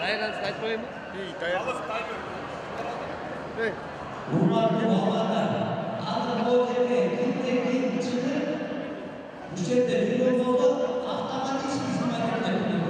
Tayran side for him? Hey, Tayran. Hey. Murat Muhammadan. Anadolu Devleti Devleti içinde müşteri devleti oldu. Ahtamat hiç hizmet etmedi.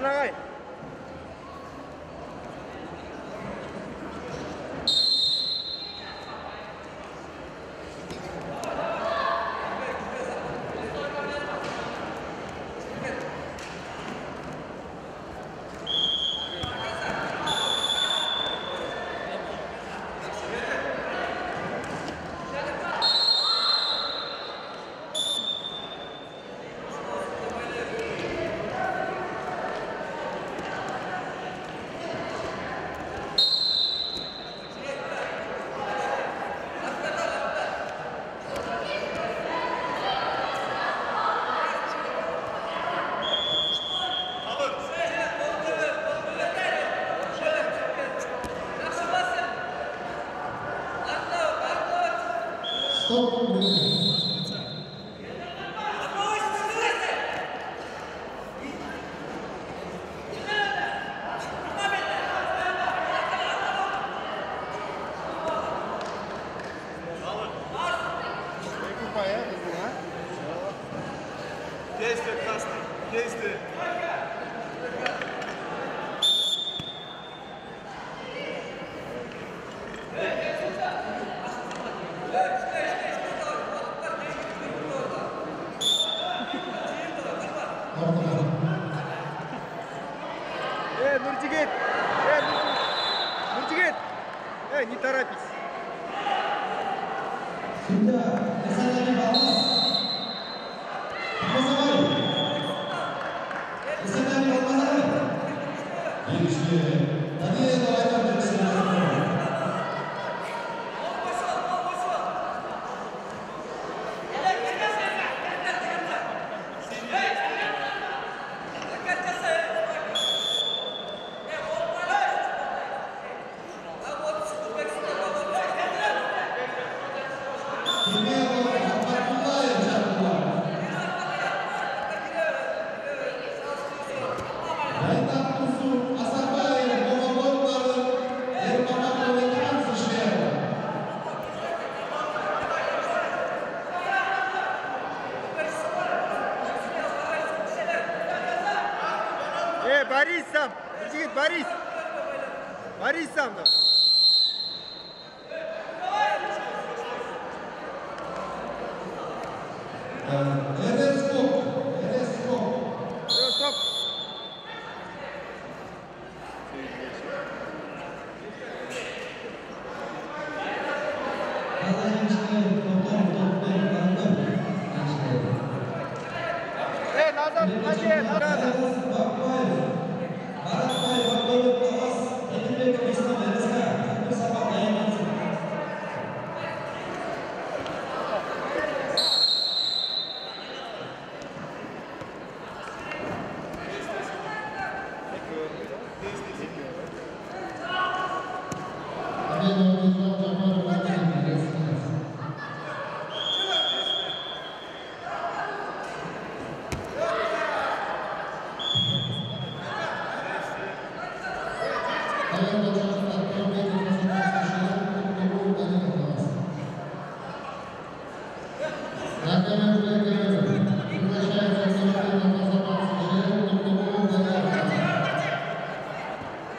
na kayo.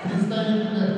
但是，但是。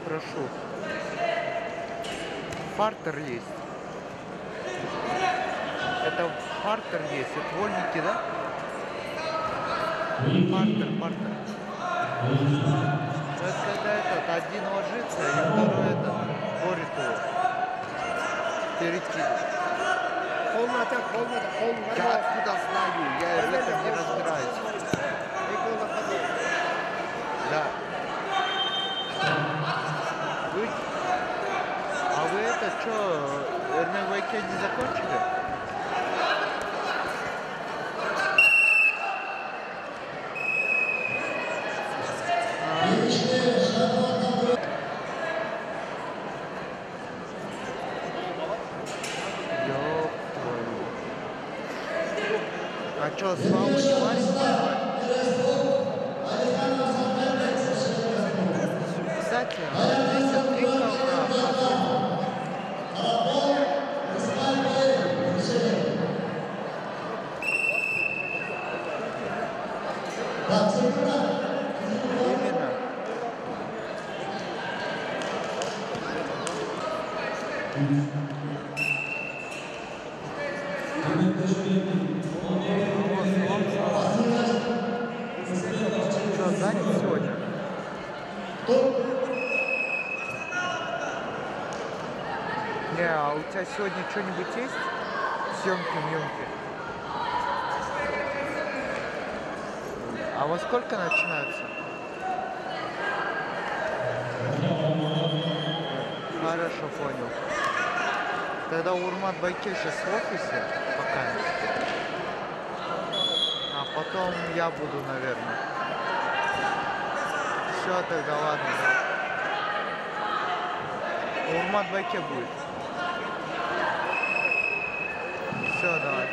Спрошу. Фартер есть. Это фартер есть. Это вольники, да? Фартер. Thank you. Тебя сегодня что-нибудь есть? Съемки, мемки? А во сколько начинаются? Хорошо, понял. Тогда Урмат Байке сейчас в офисе пока. А потом я буду, наверное. Все, тогда ладно. Урмат Байке будет. Impressionante.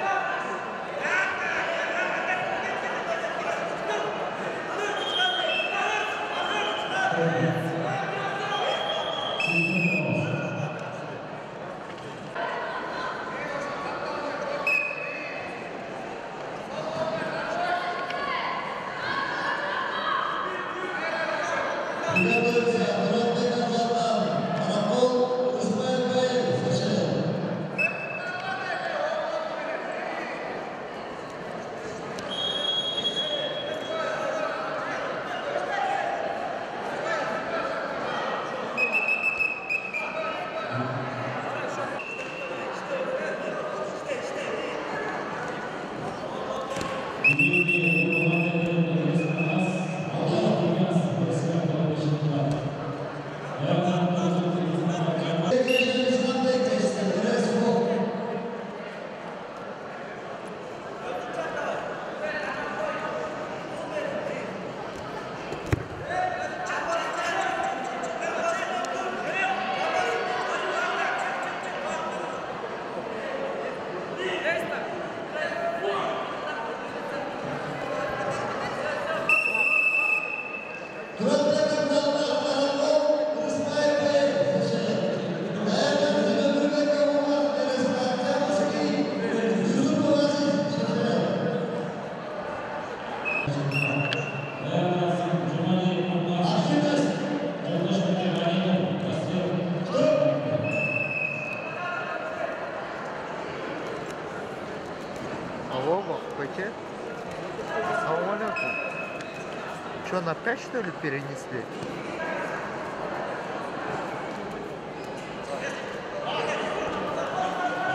Алейкум. Чё Что, на 5 что ли перенесли?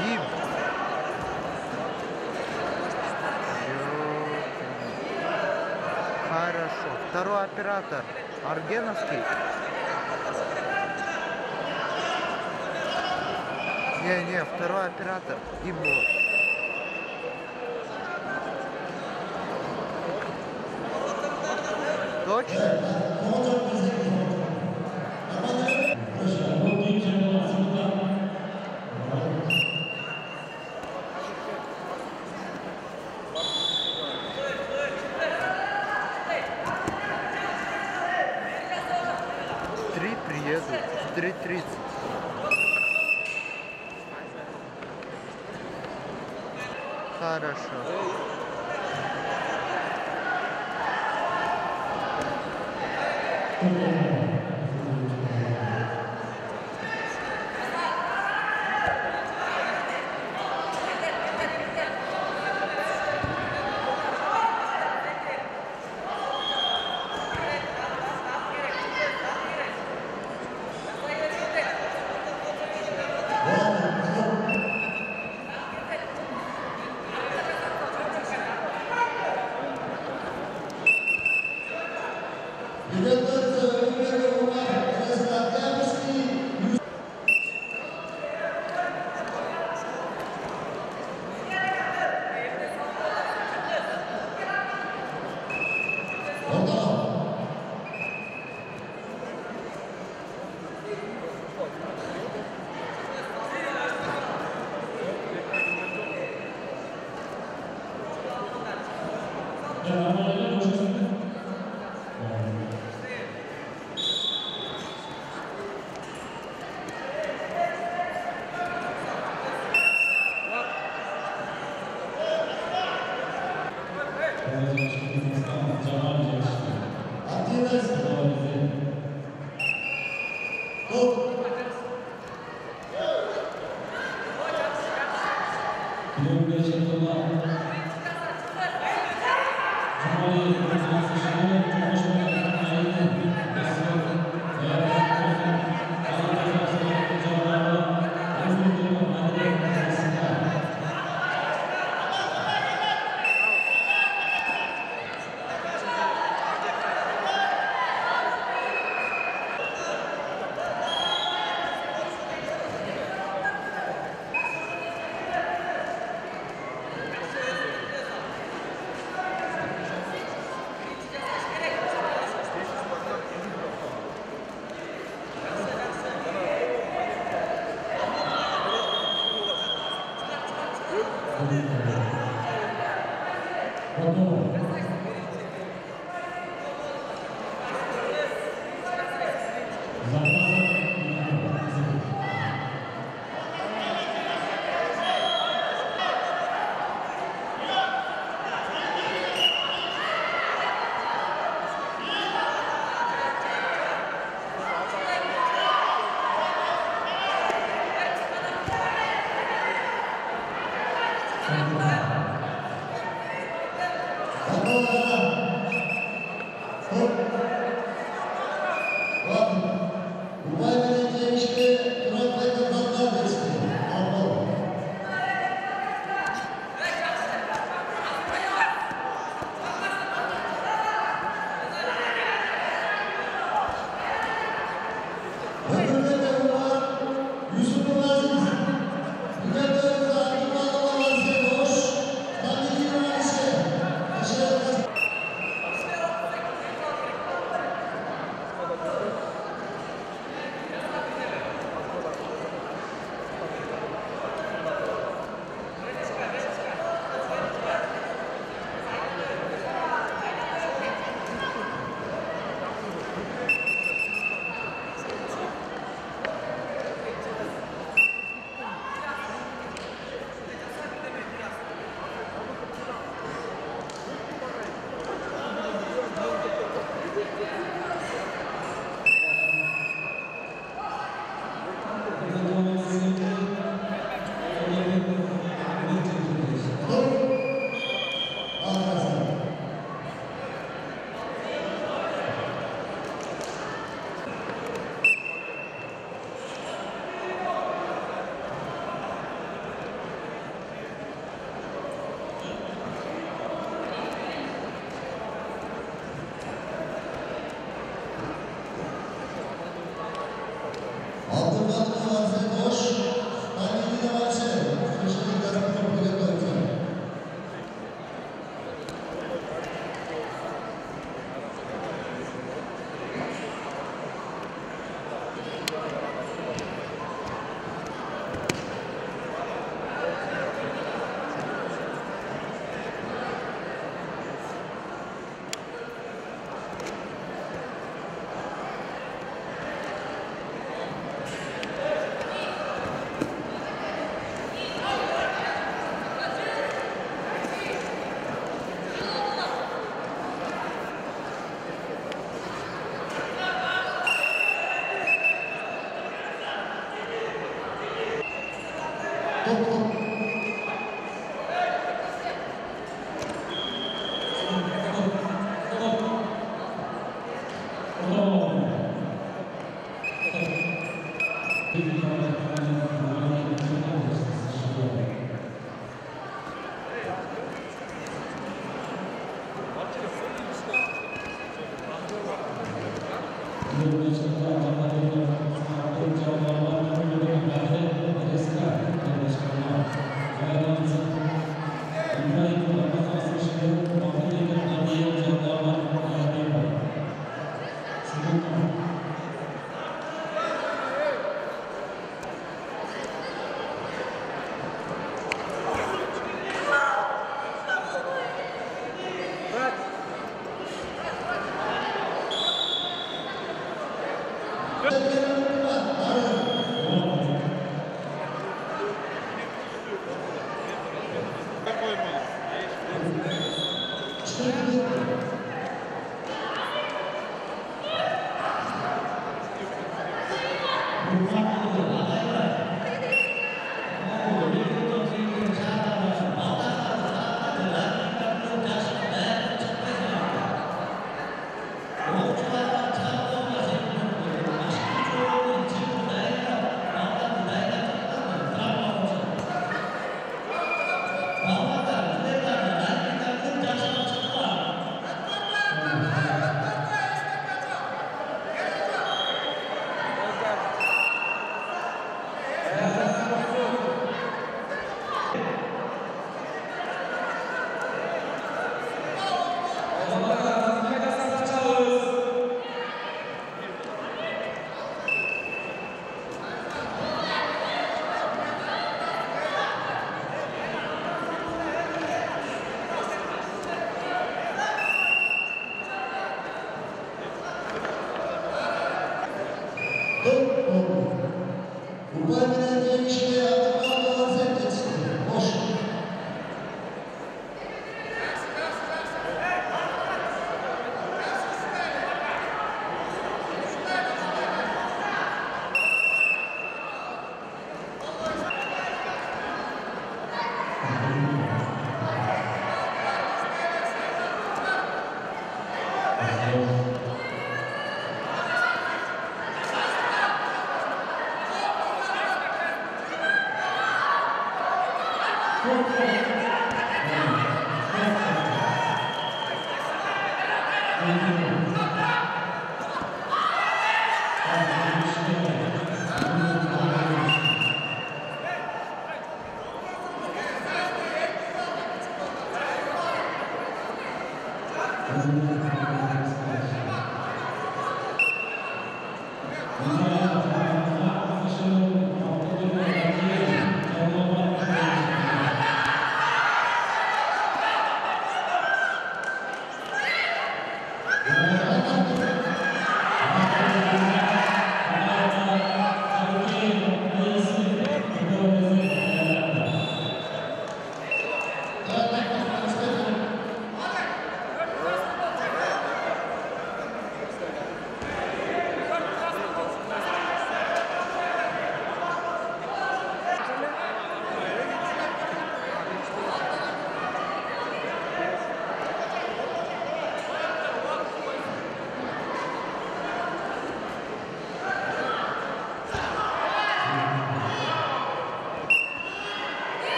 Ёлки. Хорошо. Второй оператор. Аргеновский. Не-не, второй оператор. Дим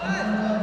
Five.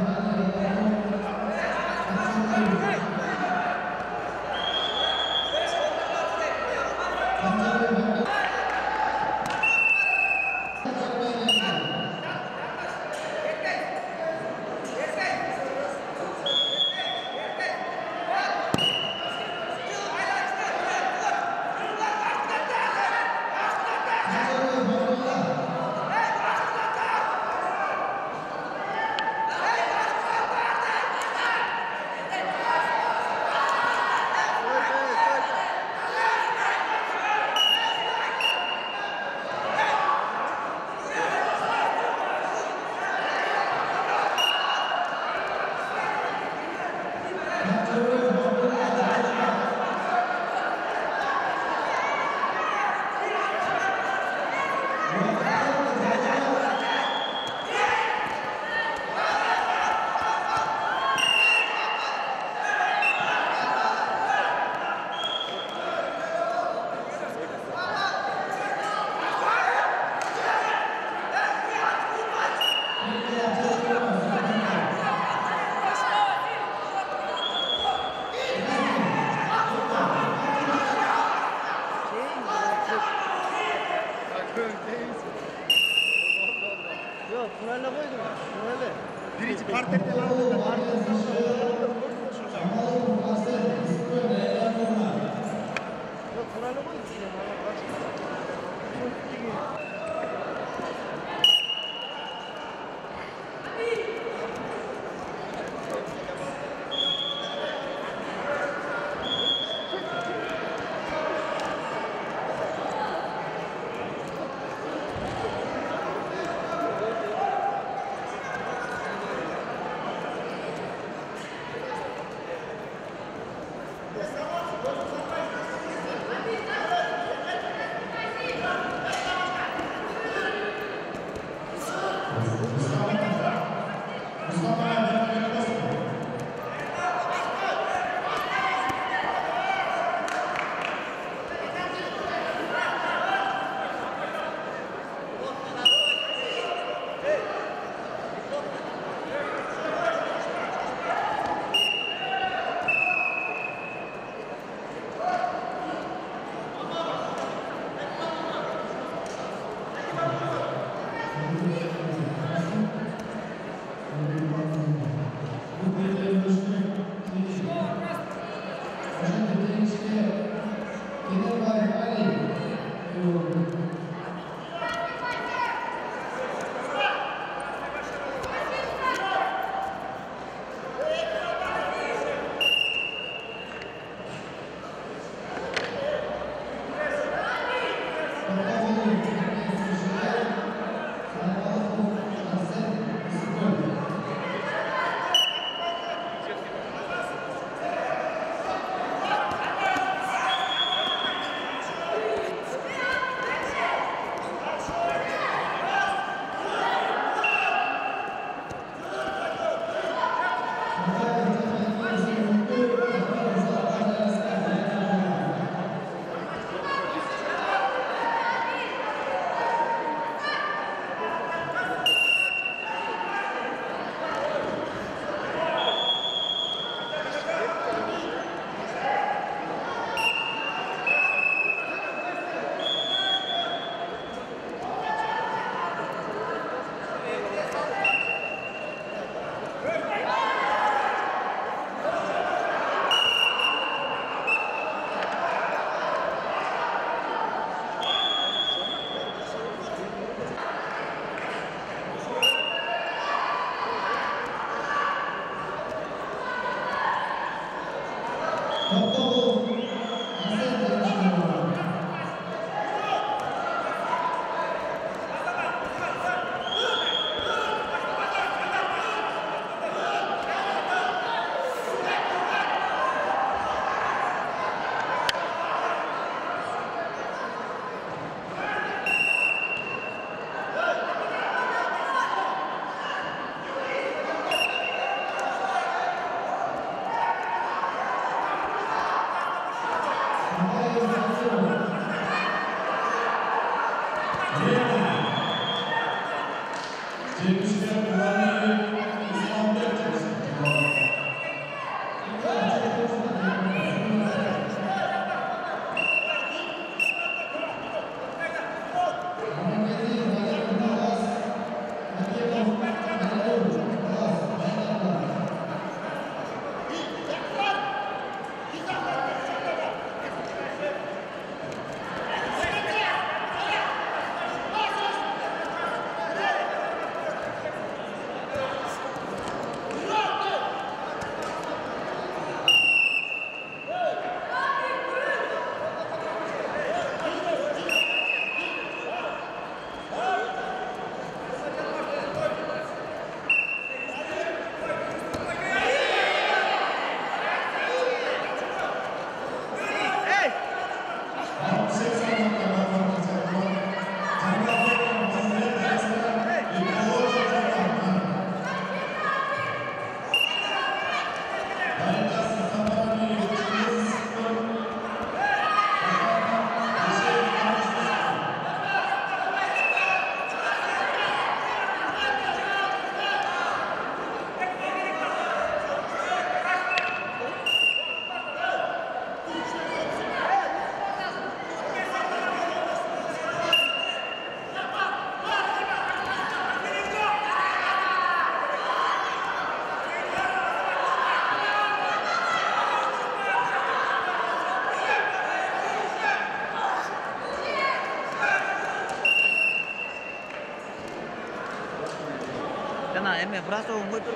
em về phraso ngôi tôi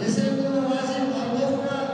Ese es una base más loca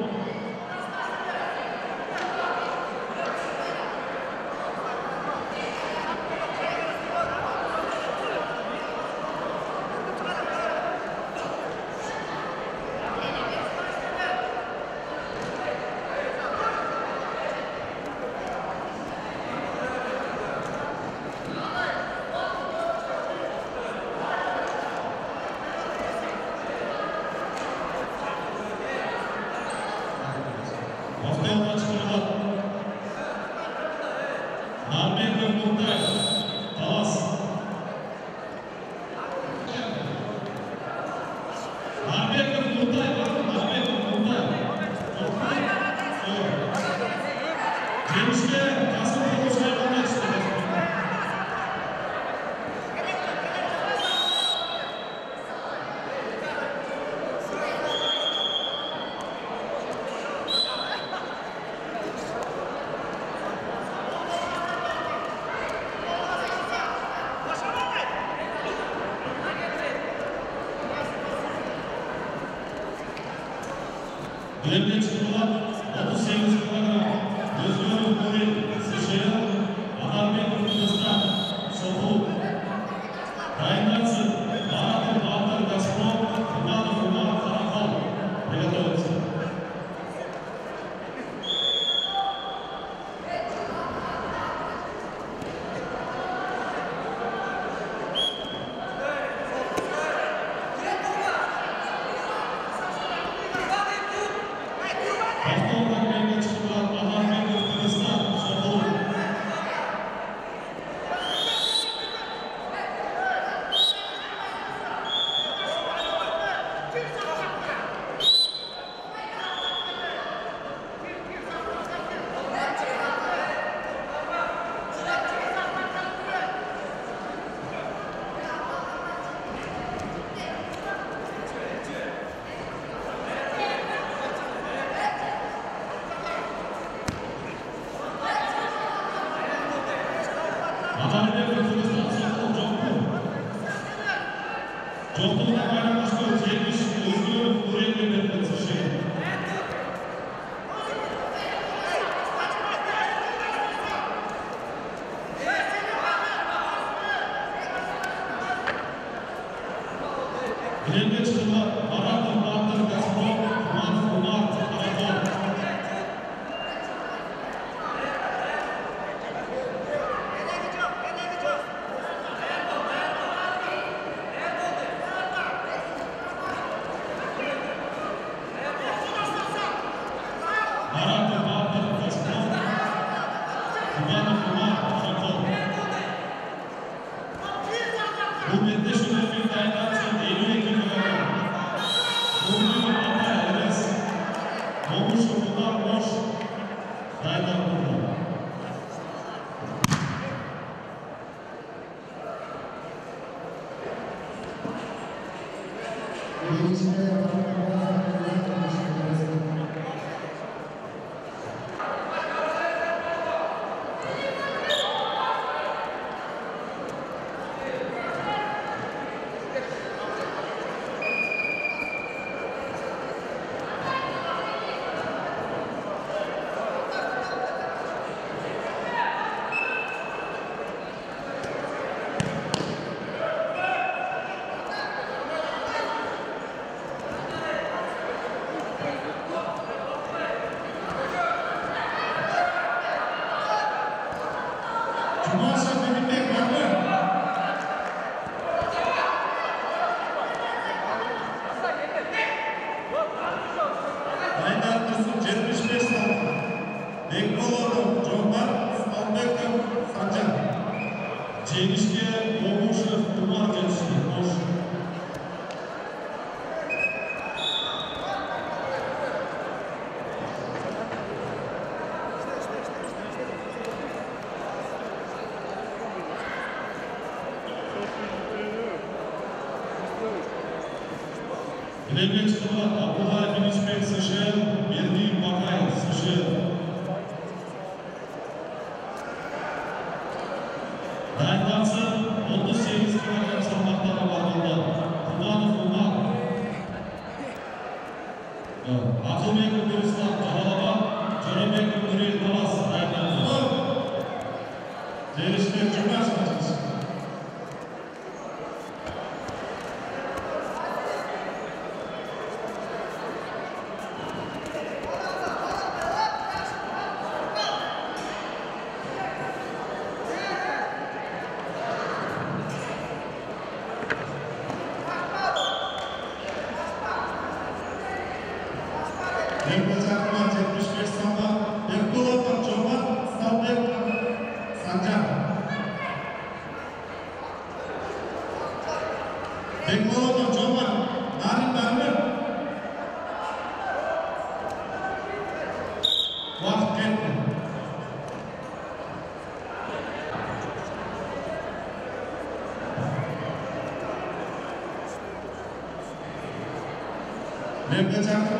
大家。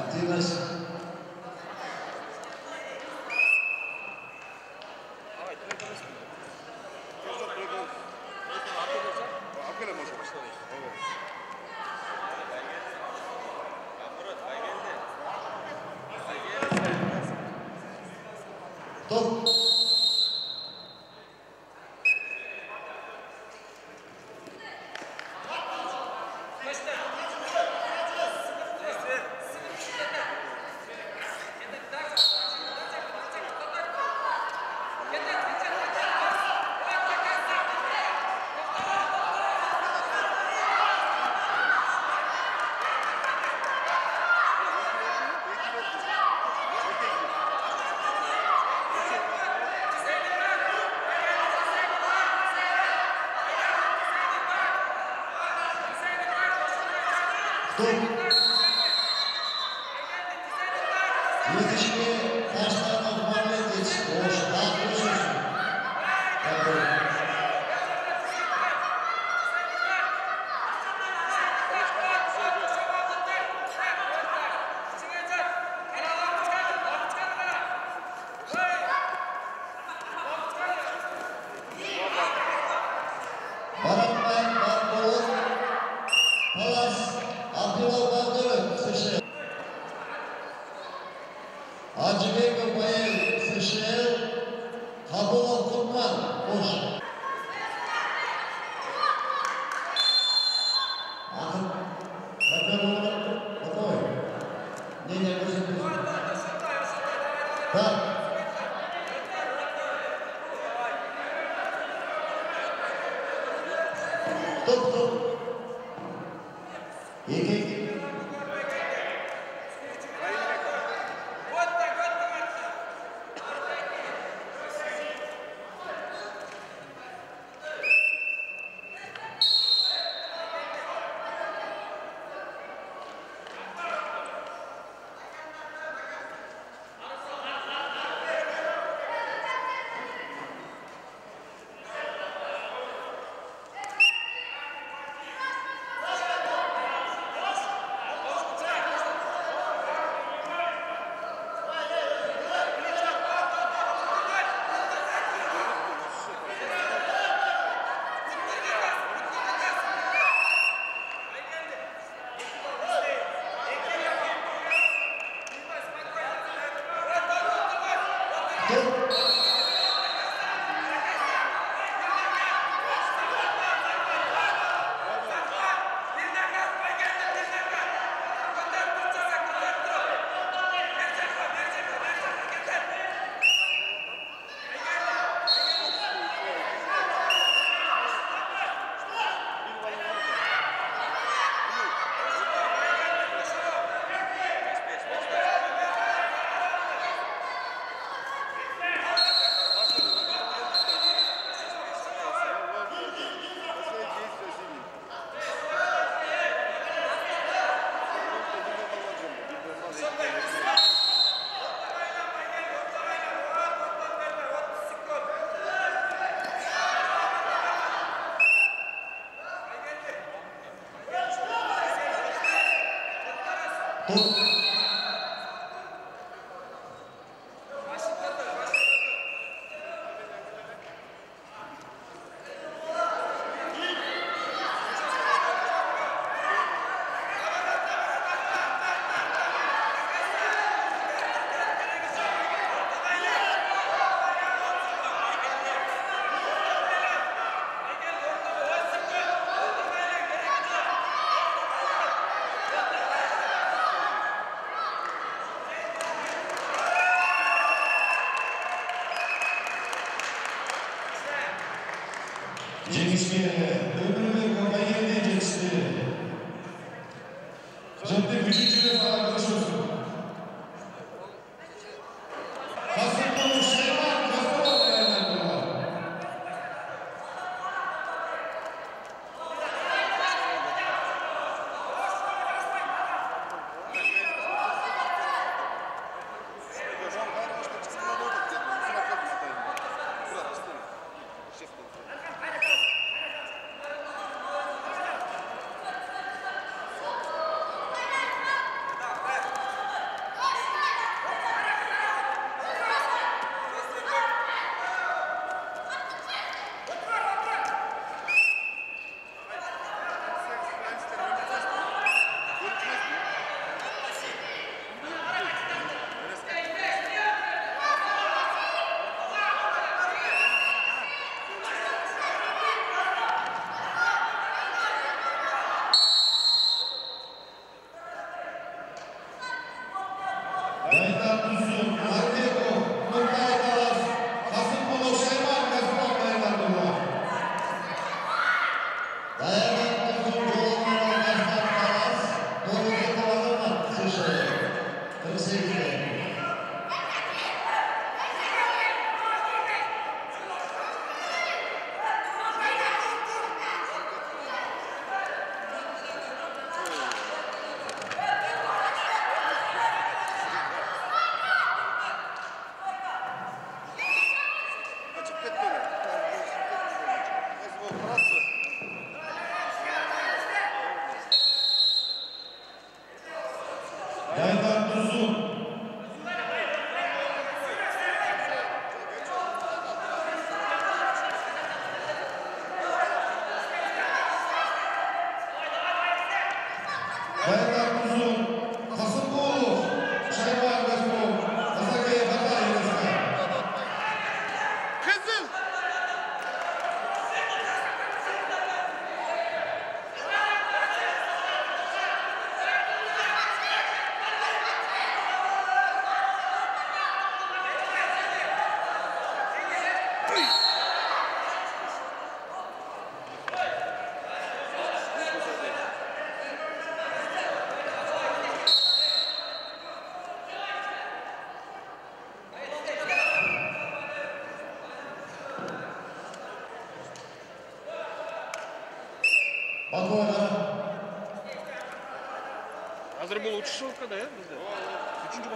Activas.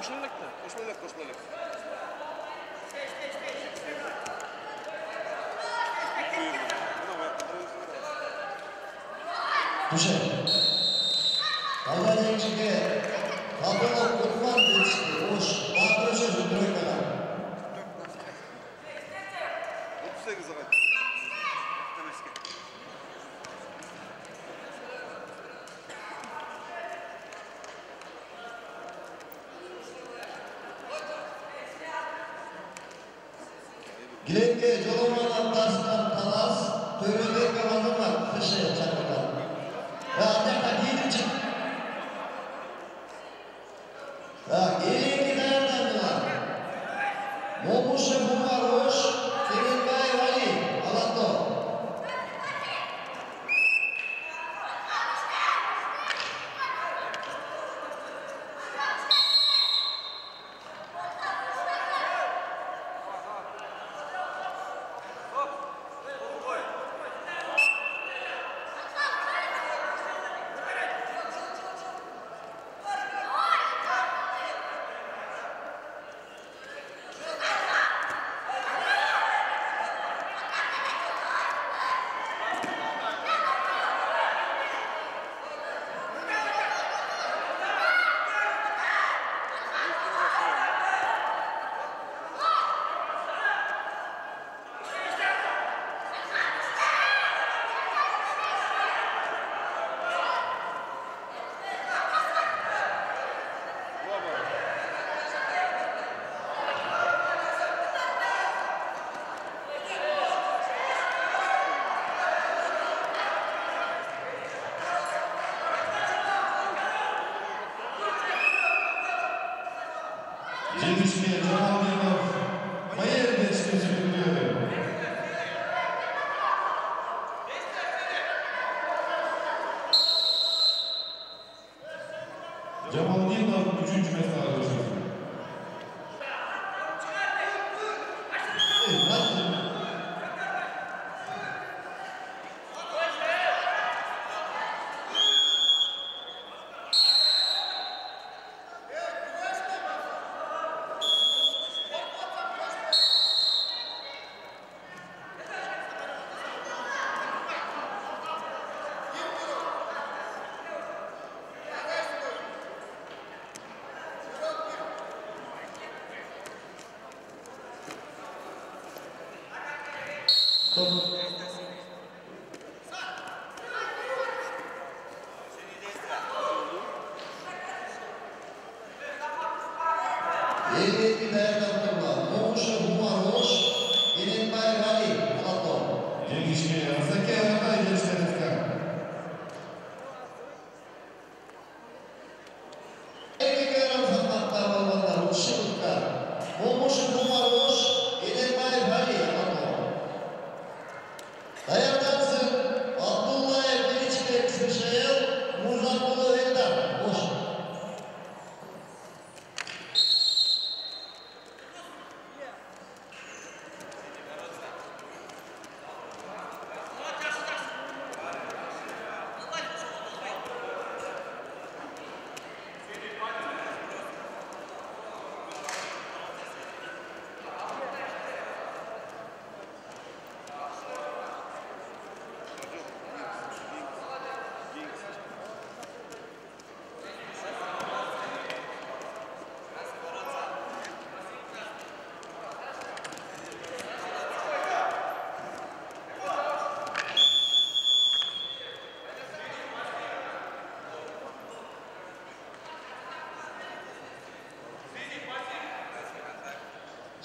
Үшінші қошма элек та.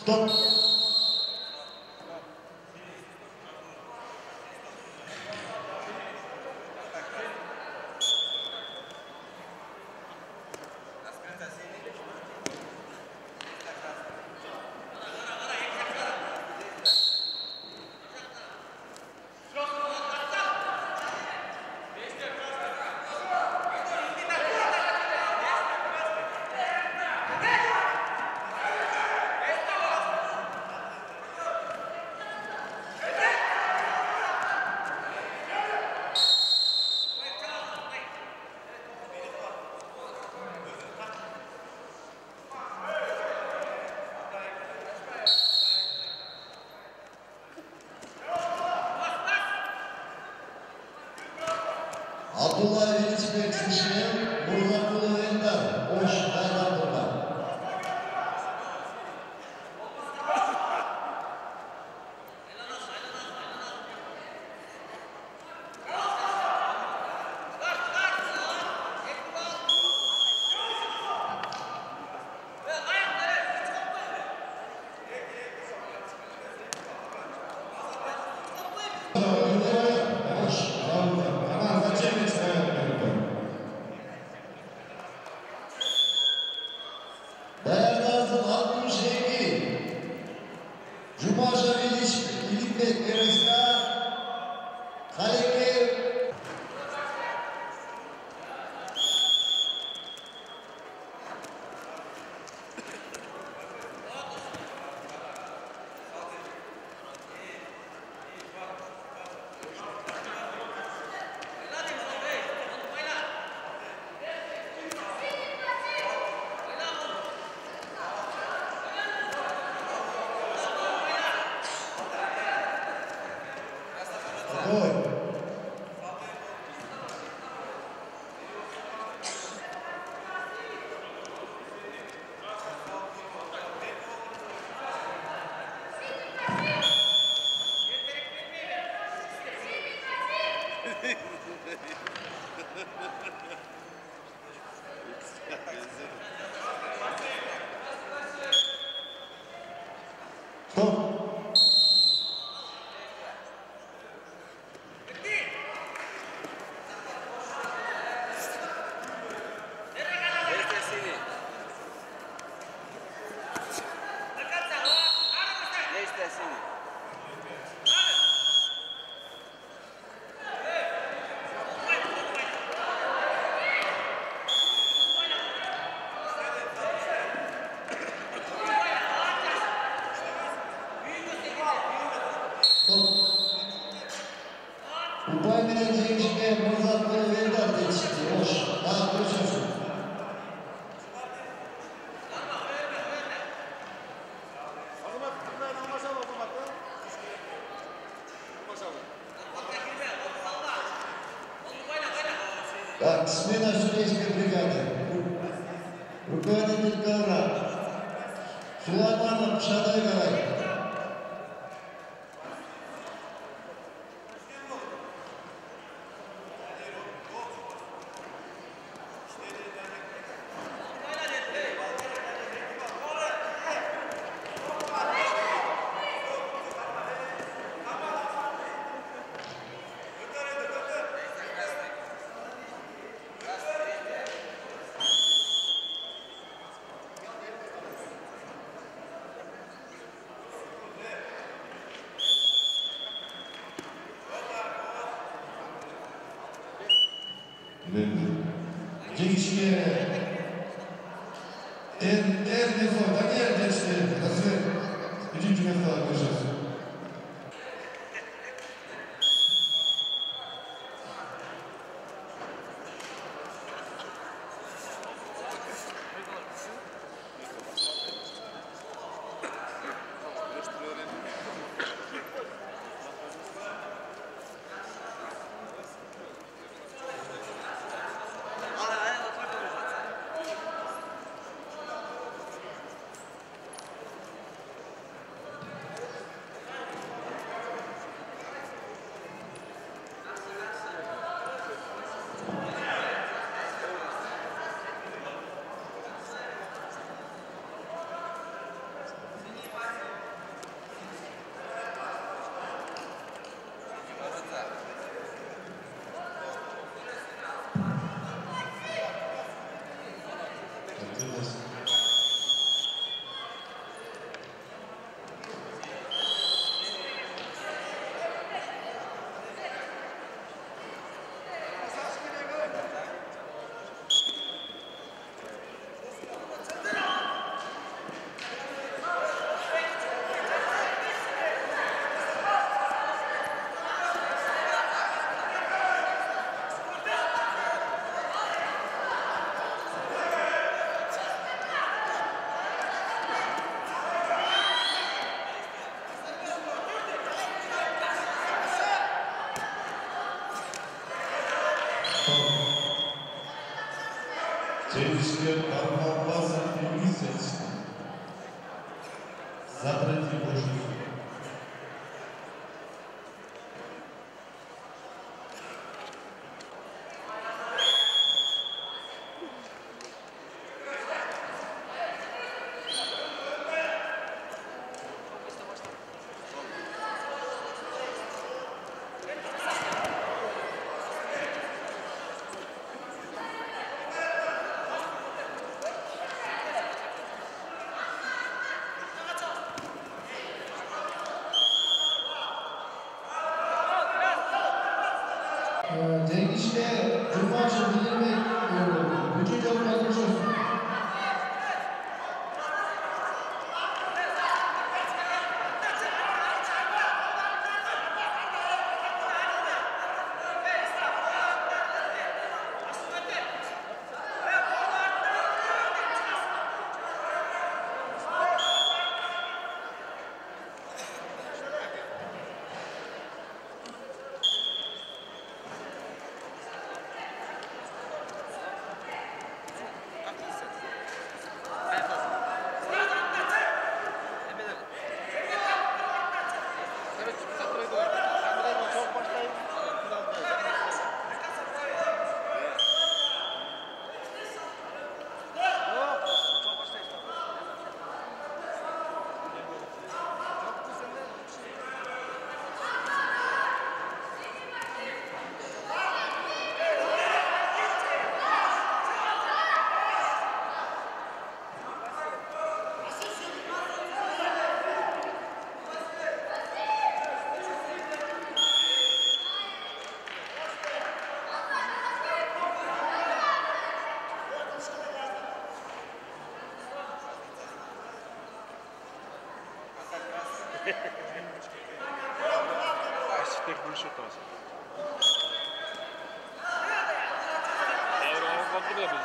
Stop.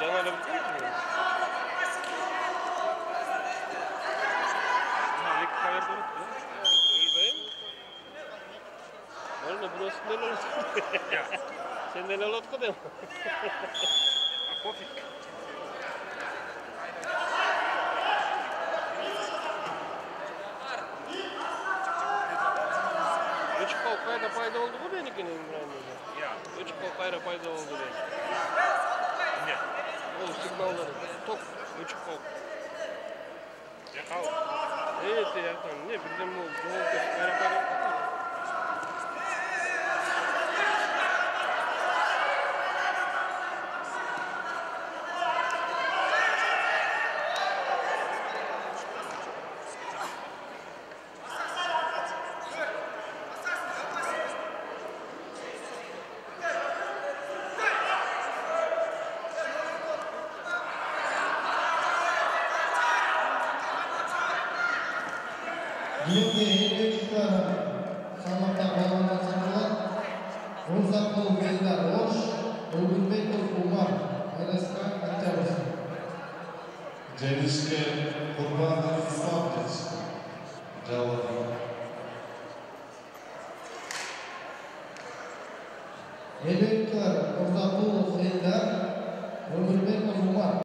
Dolan